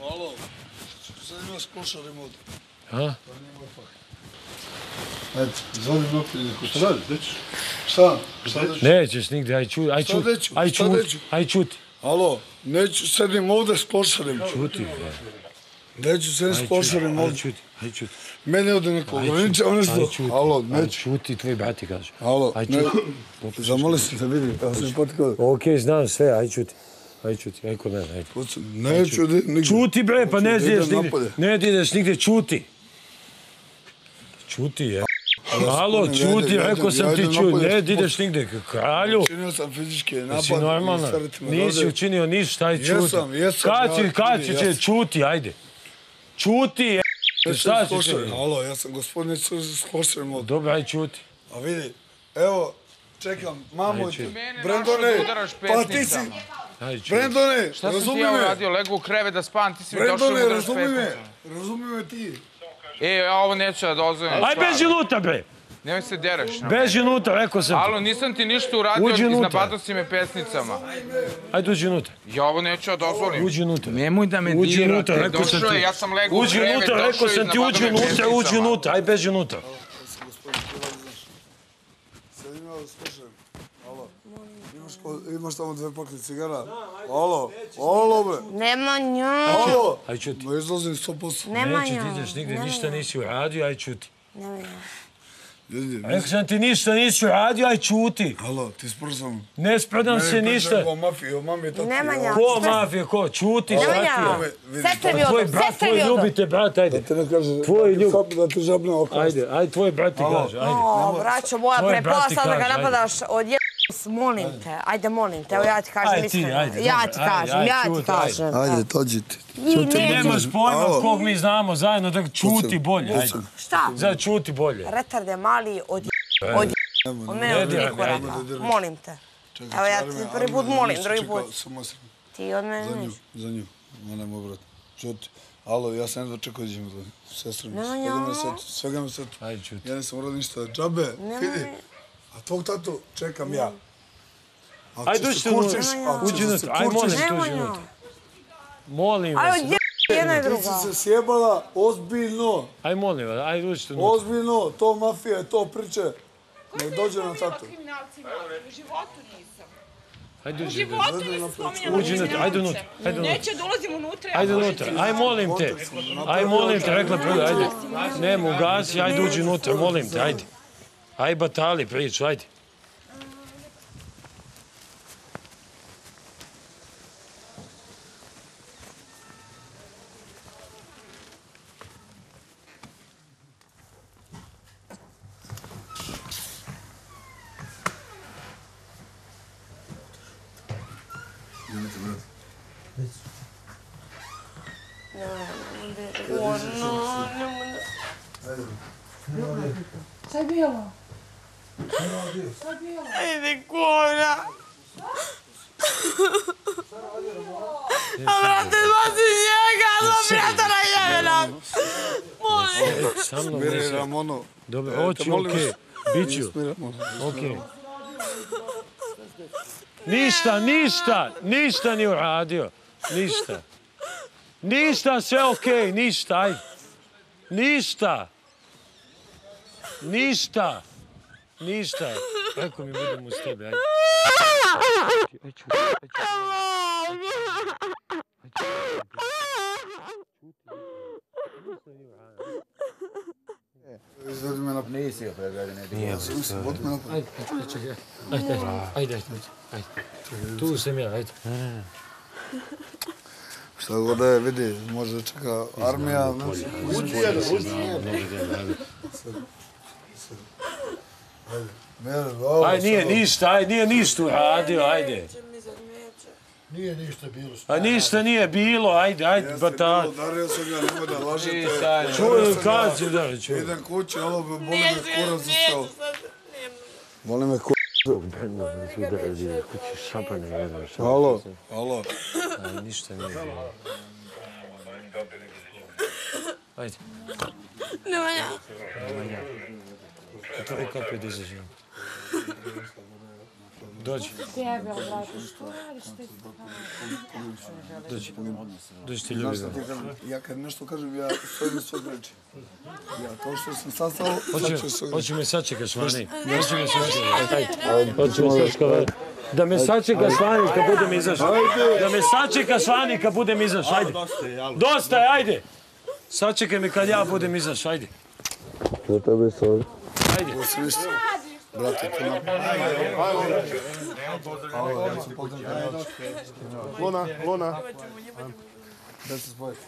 Alo, sad ima skošarim od... A? Ajde, zvoni naprijed neko Šta radiš, deći? Šta? Šta ćeš? Nećeš nigde, aj čuti, aj Šta čuti, aj čuti, aj čuti. Alo, neću, sedim ovdje s košarim. Čuti, bre. Neću sedim Aj s košarim čuti, aj čuti, aj čuti. Mene ovdje neko Aj ograniče, ono aj što... čuti, Alo, aj neću. čuti, tvoj brati kaže. Alo, aj ne, čuti. zamoli se da vidi, ja sam potikao. Okej, znam sve, aj čuti. Aj čuti, aj kod mene, ajde. Neću, di- nigdje. Čuti bre, pa ne ideš napolje. Ne ideš nigdje, čuti. Čuti je. Alo, ja čuti, rekao sam ti čuti, ne ideš nigdje, kralju. Činio sam fizički napad. Jesi normalno, nisi učinio ništa, aj čuti. Jesam, jesam, Kad ja, će, kad čuti, ajde. Čuti, je. Šta si s košarim. ti? Alo, ja sam gospodin s košarim od... Dobro, aj čuti. A vidi, evo, čekam, mamo, čuti. Brendone, pa ti si, čuti. Brendone, Šta sam ti razumi ja me, uradio? Legu u kreve da spavam, ti si mi došao da Brendone, udaraš razumi me, razumi me ti. E, ja ovo neću da dozvojem. Aj, beži unutra, bre. Nemoj se dereš. mene. Beži unutra, rekao sam Alo, nisam ti ništa uradio, iznabadao si me pesnicama. Ajde, uđi unutra. Ja ovo neću da dozvolim. Uđi unutra. Nemoj da me Uđi dirate. unutra, rekao sam ti. ja sam legao u Uđi unutra, došao rekao sam ti, uđi me unutra, uđi unutra. Aj, beži unutra. Sad ima da slušam. Imaš, tamo dve pakle cigara? Alo, alo bre, Nemanja, alo. Aj, čuti. Ma izlazim 100%. Neće Nemanja. ti ideš nigdje, ništa nisi uradio, aj čuti. Nemanja. Ljudi, Rekao sam ti ništa nisi uradio, aj čuti. alo, ti sprzam. Ne spredam se ništa. O mafiji, o mami, tati. Nemanja. Ko mafije, ko? Čuti, Nemanja, shvatio. sestre mi Tvoj odom, brat, sestre tvoj mi odom. ljubite brat, ajde. Te ne kaže, Tvoj da ljub- da ti žabne oko. Ajde, ajde, tvoj brat ti kaže, ajde. O, braćo moja, Tvoj pre pola brat ti sata da ga napadaš od. Molim te, ajde molim te, evo ja ti kažem Ajde ti, iskreno. ajde, Ja ti kažem, ajde, ja ti ajde. kažem. Ajde, dođi ti. Nemaš pojma kog mi znamo zajedno, da čuti bolje, ajde. Šta? Za čuti bolje. Retard je mali od. Od je... Od mene Ne od niko rekao. Molim te. Evo ja ti prvi put molim, drugi put. Ti od mene za nju, za nju. Ona moj brat. Čuti. Alo, ja sam jedva čekao da za sestru. Svega me set, svega me set. Ajde, čuti. Ja nisam uradio ništa. Džabe, vidi. A tvog tatu čekam ja. Ajde, ćeš uđite se unutra. Uđi se unutra, aj molim te uđi unutra. Molim vas, Ajde, je... Jedna i ti druga. si se sjebala ozbiljno. aj molim vas, ajde uđite unutra. Ozbiljno, to mafija, to priče. Nek dođe na tatu. kriminalcima. U životu nisam. Ajde U uđi. životu nisam spominjala Uđi unutra, ajde unutra, ajde unutra. Neće da ulazim unutra. Ajde unutra, ti- aj molim te. Aj molim te, rekla prvo, ajde. Nemo, ugasi, ajde uđi unutra, molim te, ajde. Aj batali priču, ajde. Šta je bilo? Ajde, kona. A brate, zbaci njega, za prijatelja jebena. Molim. E, Sa mnom Miri nisi. Ramono. Dobro, te oću, molim okej. Biću, Ramono. okej. Ništa, ništa, ništa ni uradio. Ništa. Ništa, sve okej, ništa, aj. Ništa. Ništa. Ništa. Rekao mi budem uz tebe, ajde. Aj, čuti, aj, čuti. Izvedi me na... Nisi ga predveden, ne Nije, vodi me na... Ajde, ajde, čekaj. Ajde, ajde, ajde, ajde, ajde. Tu sam ja, ajde. Šta god je, vidi, može čeka armija. Uđi jedan, uđi jedan. Aj, nije ništa, aj, nije ništa uradio, ajde. Nije ništa bilo. A ništa nije bilo, ajde, ajde, Jeste bata. bilo, Dario sam ga, nemoj da lažete. Sanja. Čujem, kazi, da, čujem. Idem kući, ovo boli me kurac za sve. Boli me kurac. Alo, alo. Aj, ništa nije bilo. Ajde. Nemanja. Otvori kape da izađemo. dođi. Tebe, brate, što radiš ti? Dođi. Dođi ti ljubi. ti kažem? Ja kad nešto kažem, ja stojim iz svog reči. Ja kao što sam sastao, sad ću Hoću, svog reči. hoću me sačekaš, vani. Hoću me sačekaš. Hoću me sačekaš. Da me sačekaš vani kad budem izašao. Da me sačekaš vani kad budem izašao. Ajde. Dosta je, ajde. Sačekaj me kad ja budem izašao. Ajde. Za tebe sam. Ajde. Ništa. Brate, to nam... Luna, Luna. Da se spojiti.